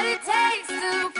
what it takes to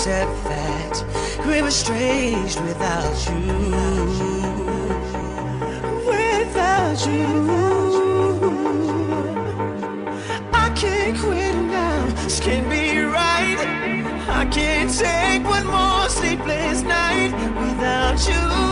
accept that we're estranged without you. Without you. I can't quit now, this can't be right. I can't take one more sleepless night without you.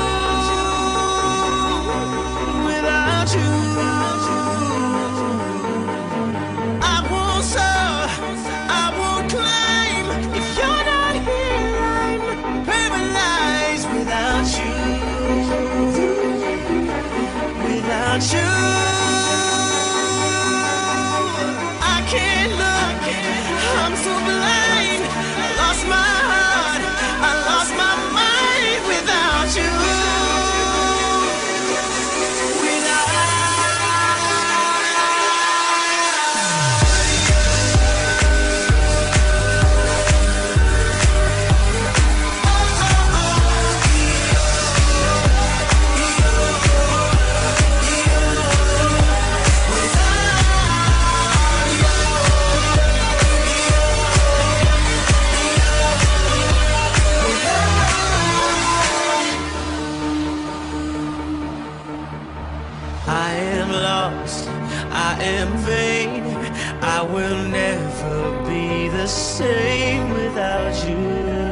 I am lost, I am vain. I will never be the same without you.